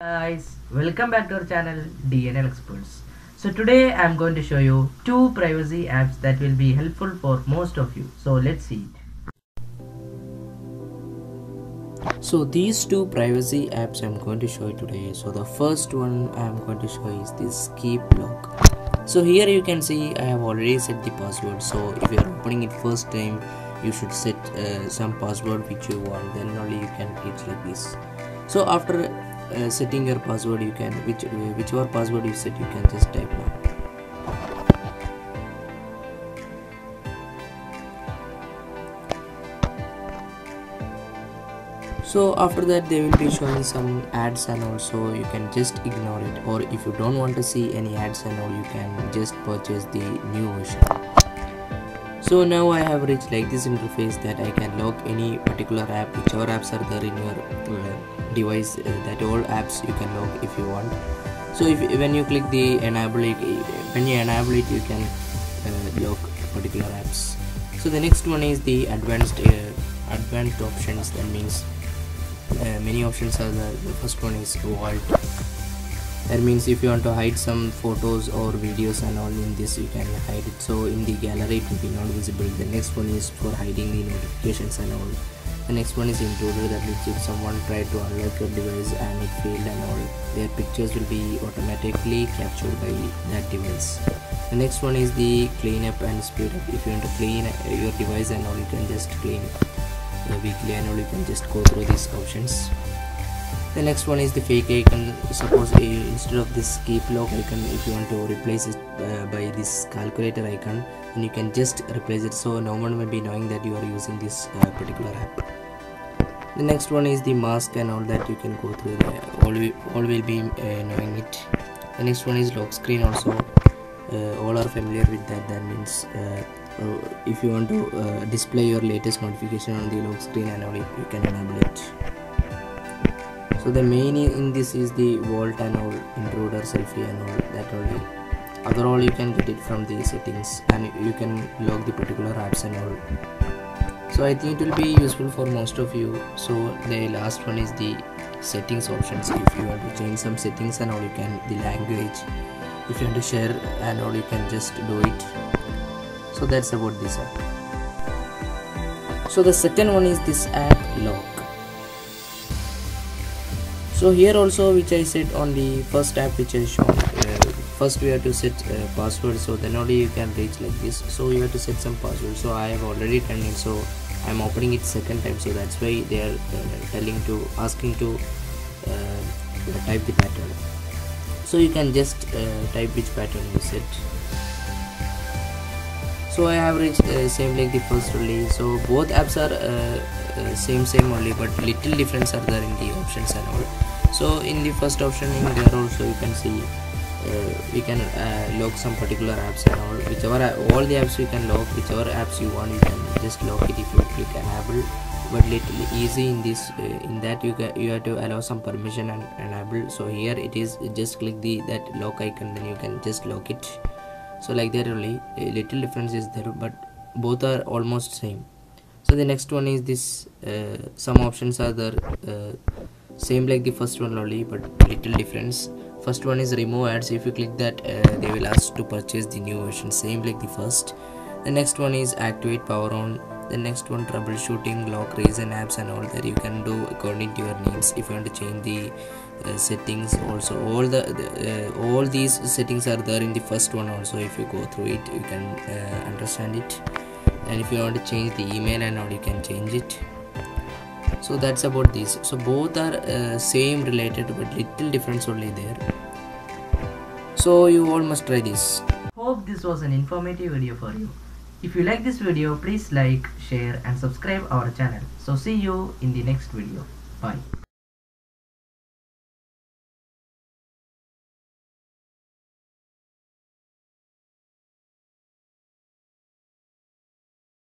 guys welcome back to our channel dnl experts. So today i'm going to show you two privacy apps that will be helpful for most of you. So let's see. So these two privacy apps i'm going to show you today. So the first one i'm going to show is this keep lock. So here you can see i have already set the password. So if you are opening it first time you should set uh, some password which you want. Then only you can reach like this. So after uh, setting your password you can which uh, whichever password you set you can just type now. So after that they will be showing some ads and also you can just ignore it. Or if you don't want to see any ads and all you can just purchase the new version so now i have reached like this interface that i can lock any particular app whichever apps are there in your uh, device uh, that all apps you can lock if you want. So if when you click the enable it when you enable it you can uh, lock particular apps. So the next one is the advanced uh, advanced options. That means uh, many options are there. The first one is vault that means if you want to hide some photos or videos and all in this you can hide it. So in the gallery it will be not visible. The next one is for hiding the notifications and all. The next one is intruder that means if someone tried to unlock your device and it failed and all their pictures will be automatically captured by that device. The next one is the cleanup and speed up. If you want to clean your device and all you can just clean weekly and all you can just go through these options the next one is the fake. Icon suppose uh, instead of this keep lock icon if you want to replace it uh, by this calculator icon then you can just replace it. So no one will be knowing that you are using this uh, particular app. The next one is the mask and all that you can go through the all, will, all will be knowing it. The next one is lock screen also. All are familiar with that. That means uh, if you want to uh, display your latest notification on the lock screen and all you can enable it so the main in this is the vault and all intruder selfie and all that only. Other all you can get it from the settings and you can log the particular apps and all. So i think it will be useful for most of you. So the last one is the settings options. If you want to change some settings and all you can the language. If you want to share and all you can just do it. So that's about this app. So the second one is this app lock so here also which i said on the first app which i shown uh, first we have to set uh, password. So then only you can reach like this. So you have to set some password. So i have already done it. So i'm opening it second time. So that's why they are uh, telling to asking to type the pattern. So you can just type which pattern you set so i have reached uh, same like the first only. So both apps are uh, uh, same same only but little difference are there in the options and all. So in the first option in there also you can see we can lock some particular apps and all. Whichever all the apps you can lock whichever apps you want you can just lock it if you click enable. But little easy in this in that you can you have to allow some permission and enable. So here it is just click the that lock icon then you can just lock it so like that only a little difference is there but both are almost same. So the next one is this uh, some options are there uh, same like the first one only but little difference. First one is remove ads. If you click that uh, they will ask to purchase the new version same like the first. The next one is activate power on the next one troubleshooting lock reason apps and all that you can do according to your needs. If you want to change the uh, settings also all the, the uh, all these settings are there in the first one also. If you go through it you can uh, understand it. And if you want to change the email and all you can change it. So that's about this so both are same related but little difference only there. So you all must try this. Hope this was an informative video for you if you like this video please like share and subscribe our channel. So see you in the next video. Bye